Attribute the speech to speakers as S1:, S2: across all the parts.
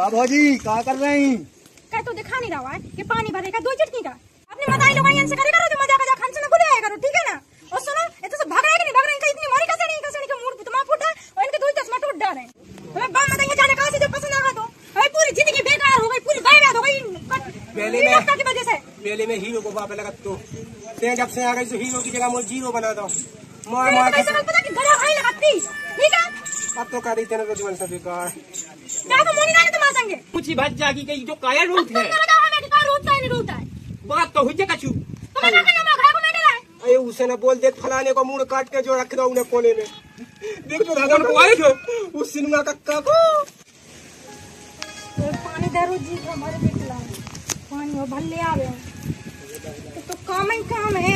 S1: का भौजी का कर रही
S2: क्या तो दिखा नहीं रहा है कि पानी भरेगा दो चटनी का। अपने मदाई लोग से करे करो जो मज़ा का खान से बुले आया करो ठीक है ना? और सुनो ये तो सब भाग रहा है कि नहीं भाग रहा है इनका इतनी मारी कसनी कसनी का मूड तुम्हारा फूटा और इनके दो चश्मा टूट डाले हमें बाप मदाई जाने कहाँ से जो पसंद आगा तो? हमें पूरी ज़िंदगी बेकार हो गई पूरी बर्बाद हो गई।
S3: पहले मैं-
S2: की वजह से।
S3: मेले में हीरो को बाप लगा तो। ते जब से आ गई तो हीरो की जगह मुझे ज़ीरो बना दो। मार
S2: मार के पता कि गला खाई लगाती। ठीक है?
S3: अब तो कर रही तेरे तो जीवन से बेकार।
S2: क्या तो मोनी नहीं तुम्हारे संगे
S4: मुझी भात जागी गई जो काया रूट है।
S2: कि है है?
S4: बात तो हुई जे कछु
S2: को
S3: अरे उसे ना बोल देख फलाने को मुँह काट के जो रख दो उन्हें कोने में। देख तो धगन को आए थे। उस सिनेमा कक्का को
S2: पानी दारू जी हमारे देख ला पानी वो भल्ले आ गए। तो, तो काम ही काम है।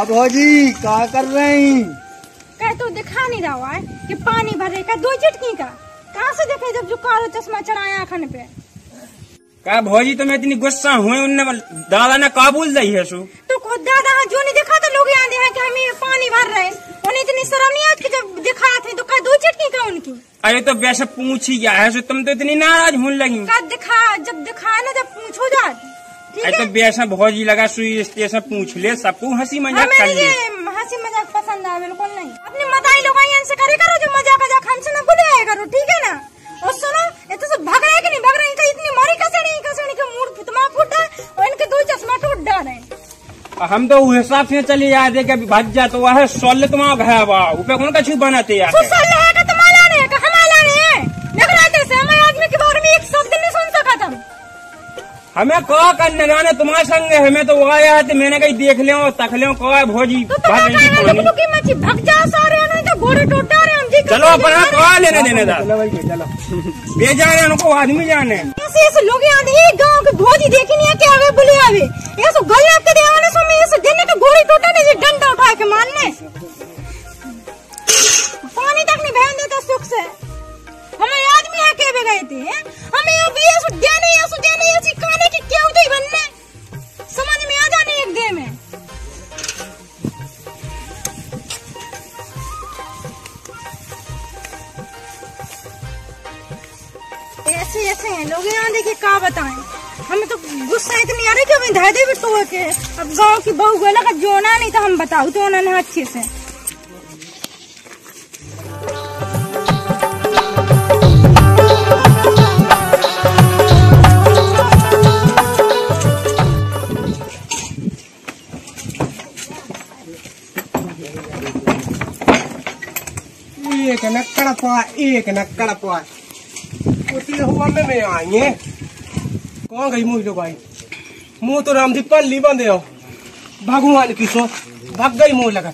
S1: का भौजी का कर रही
S2: कह तो दिखा नहीं रहा है कि पानी भरे का दो चटनी का। कहाँ से देखे जब जो कालो चश्मा चढ़ाया खन पे?
S4: का भौजी तो इतनी गुस्सा हुए उनने दादा ने काबुल दई है सु।
S2: तो खुद दादा हाँ जो नहीं दिखा तो लोग यहाँ हैं कि हम ये पानी भर रहे उन्हें इतनी शर्म नहीं आती जब दिखा थे तो कहा दो चटनी का उनकी।
S4: अरे तो वैसे पूछ ही गया है सु तुम तो इतनी नाराज़ होने लगी
S2: का दिखा जब दिखाए ना जब पूछो जा ठीक
S4: अरे
S2: है
S4: तो वैसा भौजी लगा सुई स्टेशन पूछ ले सबको हँसी मज़ाक कर ले।
S2: हँसी मज़ाक पसंद है बिल्कुल नहीं। अपनी मदाई लोग यहाँ से करे करो जो मज़ाक मज़ाक हमसे ना भूले आया करो ठीक है ना? और सुनो ये तो सब भाग रहा है कि नहीं? भाग रहा है इनका इतनी मारी कसनी कसनी का मूड तुम्हारा फूटा और इनके दो चश्मा टूट डाले
S4: हम तो उस हिसाब से चले थे कि अभी भज जा तो वह सोल तुम्हारा घर बा ऊपर कौन कछु बनाते यार हमें कहा करने जाने तुम्हारे संग हमें तो वो आया है तो मैंने कहीं देख लियो तक लियो भौजी
S2: तो
S4: थी
S2: की मच्छी भग जा सारे नहीं तो घोड़े टूट रहे हम जी
S4: चलो अपना कहा लेने देने दा।
S3: चलो भाई चलो।
S4: ले जाने उनको आदमी जाने।
S2: ऐसे ऐसे लोग यहाँ थे गाँव के भोजी देखी नहीं है क्या आवे बुले आवे। ये सो गल के देवाने सो में ये सो दिन के घोड़ी टूटा नहीं डंडा उठा के मारने। तो के अब गाँव की बहू गला का जोना नहीं तो हम बताओ तो उन्होंने अच्छे से।
S3: एक नक्कड़ पा एक नक्कड़ पा उसी हुआ में मैं कौन गई मुझ आई मुँह तो राम जी पल्ली बंदे हो। भगवान की सो भग गई मुँह लगा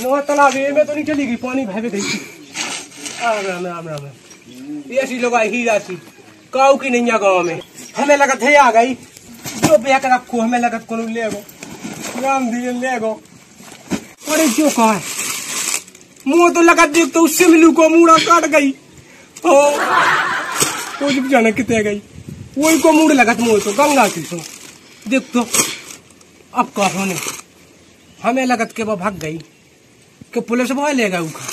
S3: नो तालाब, में तो नहीं चली गई, पानी भावे गई। राम राम राम राम ऐसी लोग आई ही राशि काऊ की नहीं गाँव में। हमें लगा थे आ गई। जो बेक रखो हमें लगा कौन ले गो। राम दिए ले गो। अरे, जो कहा है? मुँह तो लगा देख तो उससे मिलू को मुड़ा काट गई। हो तो जब जाना कितने गई। वही को मुड़ लगा मुँह तो गंगा की सो देख तो अब कहा होने हमें लगत के वो भाग गई, कि पुलिस वो ले गए उखा।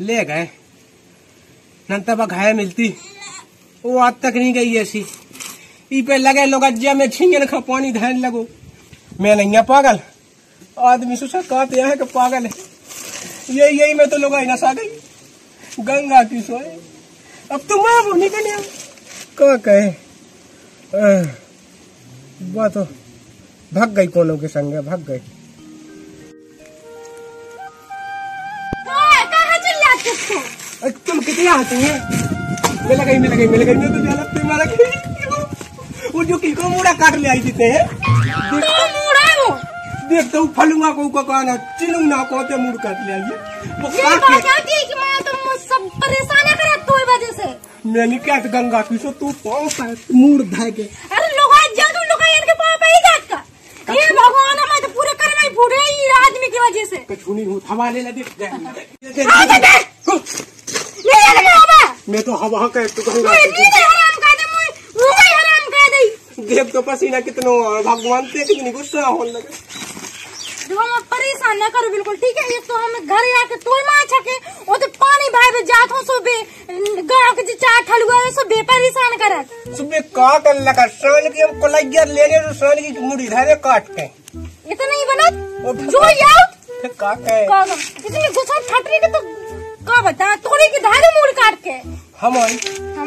S3: ले गए। नंतर घाय मिलती। वो आज तक नहीं गई ऐसी। ई पे लगे लोग अज्जा में छींगन खा पानी धैन लगो। मैं नहीं है पागल। आदमी सुसा कहते हैं कि पागल है। यही यही में तो लोग नशा गई गंगा की सोए। अब तो मैं वो निकल का कहे वो तो भाग गई कोनो के संग भाग गई।
S2: हो
S3: तुम कितने आती हैं? मिल गई मिल गई मिल गई मैं तो जाला पे मारा वो जो किसको मुड़ा काट ले आई देते हैं?
S2: तो मुड़ा वो
S3: देख तो फलूँगा को को कहना चिनू ना कहते मुड़ काट ले आई वो काट
S2: बात
S3: के
S2: माँ तुम सब परेशान करे तो वजह से।
S3: मैंने क्या गंगा की सो तू पाँव पे मुड़ धाय के
S2: अरे लोग जल्द लोग इनके पाँव पे ही जात का। ये भगवान हमें तो पूरे कर्म ही फूटे ही आदमी की वजह से।
S3: कछुनी हूँ हवाले लगे
S2: आ जा दे। ले ले ले बाबा
S3: मैं तो हवा का तू गंगा
S2: कोई नहीं हराम कर दे मुझे वो हराम कर दे।
S3: देख तो पसीना कितनो भगवान ते कितनी गुस्सा होने लगे।
S2: जो हम परेशान न करो बिल्कुल ठीक है? एक तो हम घर आके तोय माँ छके ओ तो पानी भाई में जात हो सो बे गाँव के चार ठलुआ है सो बे परेशान करत।
S3: सुबह काट लगा सान की हम कोलैया लेने तो सान की मुड़ी धारे काट के
S2: इतना नहीं बनत? जो यार
S3: फिर का कहे
S2: कौन इतनी गुस्सा के तो का बता? तोड़ी की धारे मूड काट के
S3: हमारी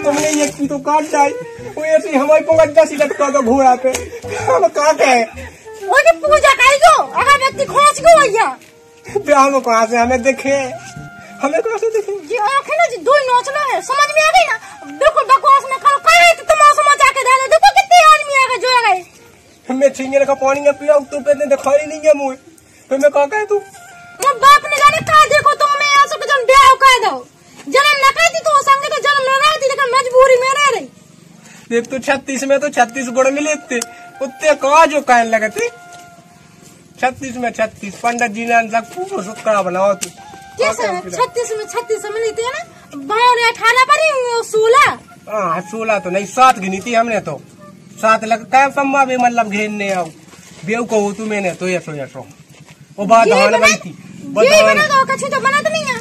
S3: तुमने ये की तो काट डाई वो ऐसे हमारी पकड़ दस लटका दो घोड़ा पे। हम का कहे
S2: ओके पूजा कर जो अगर व्यक्ति खोज गो भैया
S3: फिर हम कहाँ से हमें देखे हमें कहाँ से देखे
S2: जी आँखें ना जी दो नोचना है समझ में आ गई ना बिल्कुल बकवास में करो करे तो तमाशा मचा के डाले देखो कितने आदमी आ गए जो आ गए
S3: हमें छींगे का पानी का पिया तू पे दिखा ही नहीं है मुँह फिर मैं का कहे तू
S2: मैं बाप ने जाने कहा देखो तो मैं यहाँ से जन्म ब्याह कर दो जन्म न करती तो संग तो जन्म न रहती लेकिन मजबूरी में रह रही
S3: देख तो छत्तीस में तो छत्तीस गुण मिले थे उत्ते कहा जो कहने लगे थे छत्तीस में छत्तीस पंडित जी ने पूरा सुक्का बनाओ तू।
S2: छत्तीस में छत्तीस में लेते हैं ना? बावन अठारह पर सोलह।
S3: हाँ सोलह तो नहीं सात गिनी थी हमने तो। सात लग क्या सम्मा भी मतलब घेरने आओ? बेव को तू मैंने तो यशो यशो वो बात धान
S2: बना
S3: गई थी।
S2: ये बना दो कछु तो बना तो नहीं है।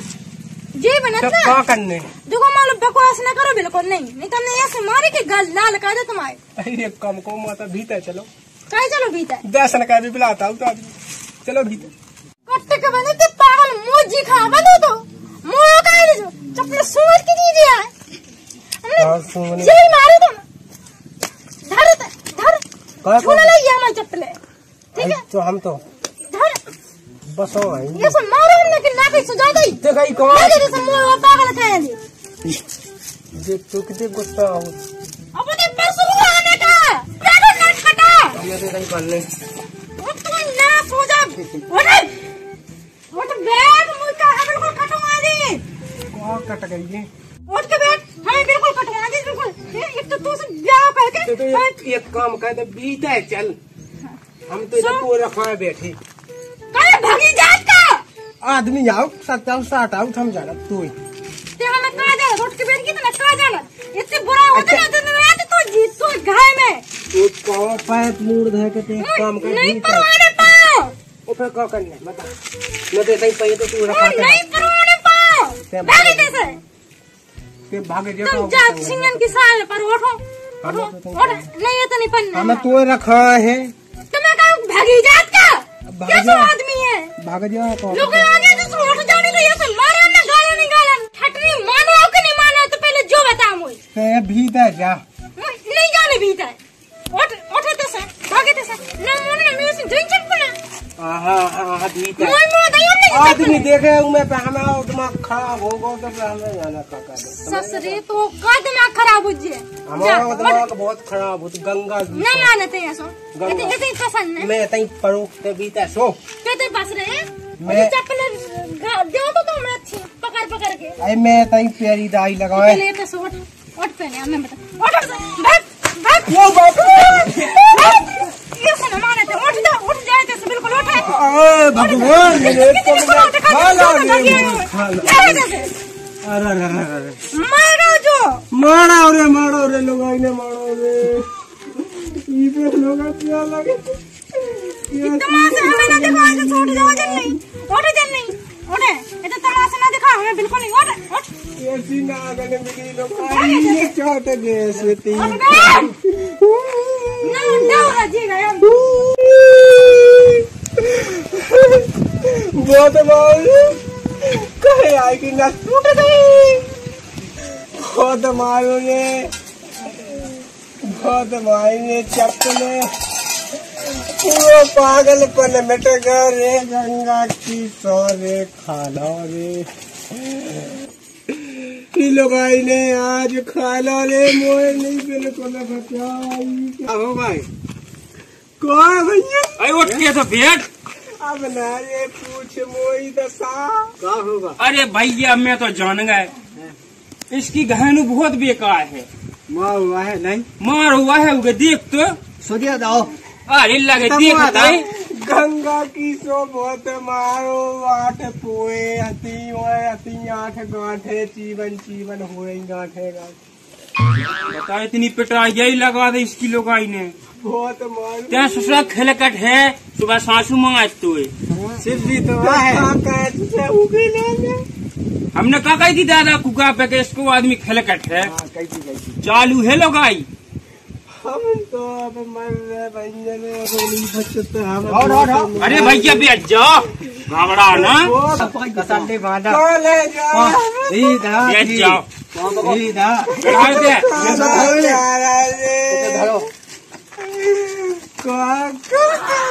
S2: ये बना ना।
S3: क्या करने?
S2: देखो मालूम बकवास न करो बिल्कुल नहीं। नहीं तो हमने ऐसे मारे के गल लाल कर दे तुम्हारे।
S3: एक कम को माता भीतर चलो।
S2: कहीं चलो भीतर?
S3: दर्शन का भी बुलाता हूँ तो आदमी चलो भीतर.
S2: कट्टे के बने ते पागल मोजी खा बनो तो मुँह का ले जो. चपले सोच के दीजिए
S3: हाँ,
S2: हमने। जेल मारे तुम धर धर.
S3: कहाँ
S2: छूने ले ये हमारे चप्पले ठीक है
S3: तो हम तो.
S2: धर.
S3: बस हो आई
S2: ये सब मारो हमने कि ना कोई सुझा दई
S3: देखा ही कौन
S2: दे सब मुँह पागल दी
S3: देख तू कितने गुस्सा हो
S2: अपने परसों आने का पैदल ना
S3: तो
S2: वो तू ना सोचा। उठ उठ बैठ मुँह का हम बिल्कुल कटवा दे।
S3: कहाँ कट गई है?
S2: उठ के बैठ हमें बिल्कुल कटवा दे बिल्कुल। एक तो तू से ब्याह करके
S3: तो, तो एक, एक काम कर दे बीता है चल। हम तो इधर पूरा खाए बैठे।
S2: करे भगी जात का?
S3: आदमी आओ सत्ताव साठ आओ हम जाना तू ही।
S2: ते हमें कहा जा उठ के बैठ कितना कहा जाना? इससे बुरा होता ना तो रात तो जीत तो घाय में
S3: तू कौन पैर मुड़ धे के ते काम कर
S2: नहीं परवाने पाओ।
S3: ओ फिर क्या करना बता। मैं तो सही पही तो तू रखा
S2: और नहीं परवाने पाओ। भागे कैसे
S3: के भागे जे
S2: तुम जा सिंगन की साल पर उठो। उठो उठ। नहीं ये तो नहीं पन्ना
S3: हमें तो रखा है।
S2: तुम्हें कहा भागी जात का कैसा आदमी है।
S3: भाग जा तो
S2: लोग आगे तो उठ जाने तो ये सब मारे ना गाला नहीं गाला ठटरी मानो कि नहीं मानो तो पहले जो बता मुझे।
S3: ते भीतर जा।
S2: नहीं जाने भीतर। तो तो
S3: आहा आदमी देखे मैं और दिमाग खराब हो गो तो हमें जाना का कर
S2: ससरे तो का दिमाग खराब हो जे
S3: हमारा दिमाग बहुत खराब हो तो गंगा
S2: ना मानते हैं सो
S3: गंगा।
S2: इतने पसंद है
S3: मैं तई परो ते सो
S2: कहते बस रहे
S3: मैं-
S2: चप्पल दो तो तुम अच्छी पकड़ पकड़ के
S3: आई मैं तई प्यारी दाई लगाए
S2: ले तो सो उठ उठ पहले हमें बता उठ भाग भाग
S3: वो बाप भगवान मेरे अरे
S2: मारो जो
S3: मारो रे मारो रे लोग। ने मारो रे ई लोग क्या लगे
S2: तमाशा हमें ना दिखा के छोड़ जाओ जन नहीं उठ जन नहीं उठ ये तमाशा ना दिखा हमें बिल्कुल नहीं उठ उठ
S3: ऐसी ना गले में लोग आई ये चोट गैस ती
S2: रजीगा हम
S3: बहुत कहे आई कि टूट गई बहुत ने बहुत ने पूरा मिट गया रे गंगा की सोरे खाना रे ई लोगाई ने आज खा लो रे मोए नहीं बिल्कुल बचाई। हो भाई। कौन भैया?
S4: अरे उठ के तो बैठ।
S3: अब ना रे पूछ मोई दशा।
S1: क्या होगा?
S4: अरे भैया मैं तो जान गए इसकी गहनु बहुत बेकार है।
S1: मार हुआ है नहीं?
S4: मार हुआ है उगे देख तो।
S1: सोचिए जाओ।
S4: अरे लगे देख तो।
S3: गंगा की सो बहुत मारो आठ पोए हती ओए हती आठ गांठे जीवन जीवन हुए गांठे गांठे।
S4: बता इतनी पिटाई यही लगा दे इसकी लोगाई ने
S3: बहुत मार।
S4: क्या ससुरा खिलकट है? सुबह सासू मंगात तो
S1: सिद्धि तो है।
S3: लाने
S4: हमने कहा कही थी दादा कुका पे के इसको आदमी खिलकट है।
S1: हाँ,
S4: चालू है लोगाई
S3: हम तो अब
S1: और।
S4: अरे भैया भी घबरा ना।
S1: कसंडे बांधा
S4: जाओ
S1: सीधा
S4: चढ़ा दे
S3: जा रहा रे
S1: धरो
S3: कहाँ कहाँ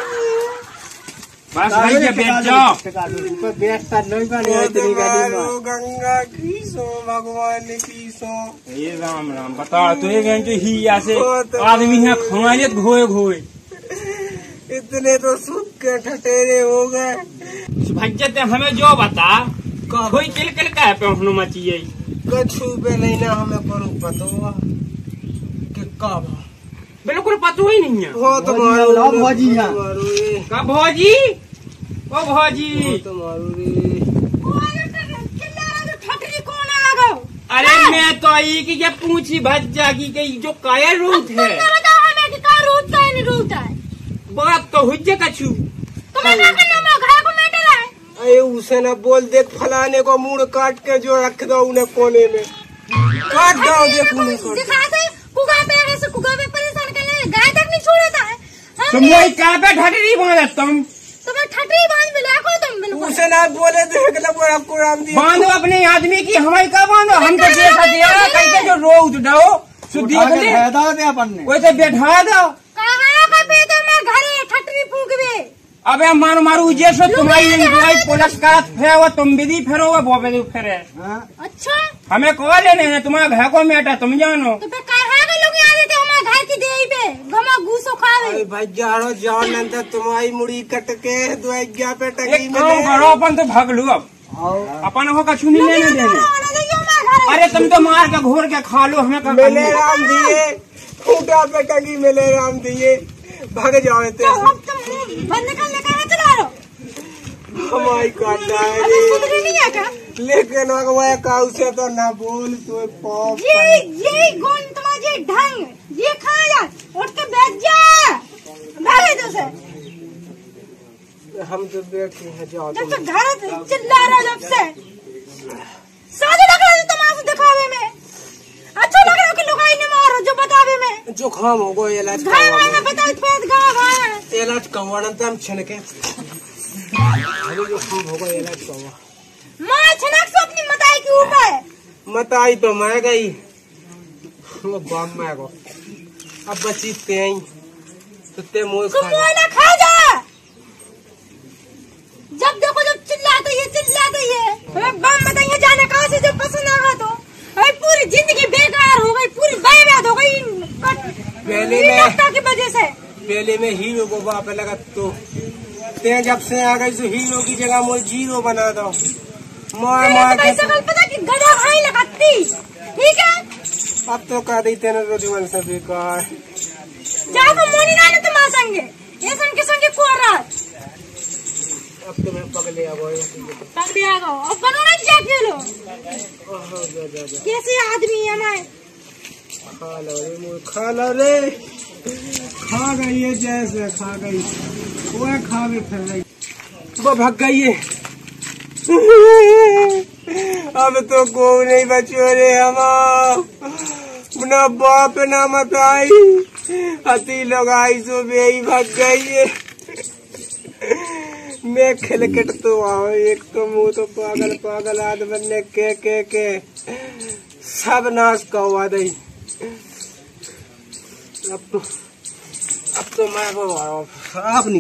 S4: बस भैया बैठ जाओ।
S1: ऊपर बैठता नहीं बने इतनी गाड़ी में।
S3: गंगा की सो भगवान की सो।
S4: ये राम राम बता तो ये गए ही ऐसे आदमी है खमाले घोए घोए
S3: इतने तो सुख के ठटेरे हो गए।
S4: भैया ते हमें जो बता कोई किल किल का है पे हनु मचिए
S3: कछु पे नहीं ना हमें करू पतो कि कब?
S4: बिल्कुल पतो ही नहीं है।
S3: बहुत
S1: भौजी
S3: मारो
S1: भौजी
S4: का भौजी? ओ भौजी।
S3: मारो रे।
S4: अरे मैं तो आई कि जब पूछी भज्जा की गई जो कायर रूट है।
S2: कि का का है
S4: बात तो हुज्जे कछु
S2: तुम्हें क्या करना मैं घर को मेटल है
S3: अरे उसे ना बोल देख फलाने को मुड़ काट के जो रख दो उन्हें कोने में। काट दो देख उन्हें
S2: परेशान गाय तक नहीं है हम
S4: तुम वही का पे ढटरी बाँध तुम।
S2: तुम्हें ठटरी बाँध में लाखो तुम बिल्कुल।
S3: उसे ना बोले लो वो आपको राम दिया।
S4: बांधो अपने आदमी की हमारी का बांधो? हम तो देखा दिया जो
S1: उठा के
S4: ले
S1: फ़ायदा दे अपन ने।
S4: वैसे बैठा दो।
S2: कहाँ का पे तो मैं घरे? ठटरी फूकबे
S4: अबे मारो मारू जे सो तुम्हारी इंजॉय पुलिस का फेरे वो तुम भी दी फेरो वो बोबे दी फेरे।
S1: हाँ।
S2: अच्छा।
S4: हमें कॉल लेने हैं तुम्हारा घर को मेटा तुम जानो।
S2: तो फिर कहाँ के लोग आ देते हमारे घर की देही पे गमा घूसो खावे
S3: अरे भाई जाओ नंतर तुम्हारी मुड़ी कट के पे टकी
S4: एक करो अपन तो भाग लो अब। अपन हो कछु नहीं लेने देने। अरे तुम तो मार के घोर के खा लो हमें का
S3: मिले राम दिए खूटा पे टकी मिले राम दिए। भाग जाओ
S2: तो
S3: इतने
S2: हम तुम बंद कर ले कहाँ चला रहो।
S3: हमारी काटा है
S2: अरे
S3: रे
S2: नहीं है क्या
S3: लेकिन अगवा काउ से तो ना बोल तो पॉप
S2: ये ये गुण तुम्हारे ये ढंग ये खा जा उठ के बैठ जा। भागे तो से।
S3: हम तो बैठे हैं जाओ
S2: जब
S3: तुम
S2: घर चिल्ला रहा जब से। साधु लग रहा है तमाशा दिखावे में। अच्छा लग रहा है कि लुगाई ने मारो जो बतावे में।
S3: जो जुकाम हो गो इलाज
S2: घर में ना बताओ पेट गाँव है
S3: इलाज करवाना तो हम छिनके। अरे जुकाम हो गो इलाज करवा।
S2: माँ छनक से अपनी मताई के ऊपर।
S3: मत आई तो मैं गई। बाम अब बची तेई तो ते मोय खा
S2: ना खा जा। जब देखो जब चिल्लाते ये चिल्लाते ये हमें बम बताइए जाने कहा से जब पसंद आगा तो। हमें पूरी ज़िंदगी बेकार हो गई पूरी बर्बाद हो गई।
S3: पहले मैं-
S2: की वजह से।
S3: पहले में हीरो को बाप लगा तो। ते जब से आ गई तो हीरो की जगह मोय ज़ीरो बना दो। मार मार
S2: तो
S3: के
S2: पता कि गधा खाई लगाती। ठीक है?
S3: अब तो कह दी तेने रोजवन से बेकार
S2: जाओ तो मोनी नाने तुम संगे ये संग के संगे को रात
S3: अब तो मैं पगले अब
S2: तब भी आ गो अब बनो ना जा
S3: जा जा।
S2: कैसे आदमी है मैं?
S3: खा लो रे मोय खा लो रे। खा गई है जैसे खा गई। वो खा भी फिर रही। वो भाग गई है। अब तो को नहीं बचो रे हम ना बाप ना मताई हती लोग आई सो बे ही भाग गई है। मैं खिलकट तो आओ एक तो मुँह तो पागल पागल आदमी ने के के के। सब नाश का हुआ दई अब तो अब तो मैं आप नहीं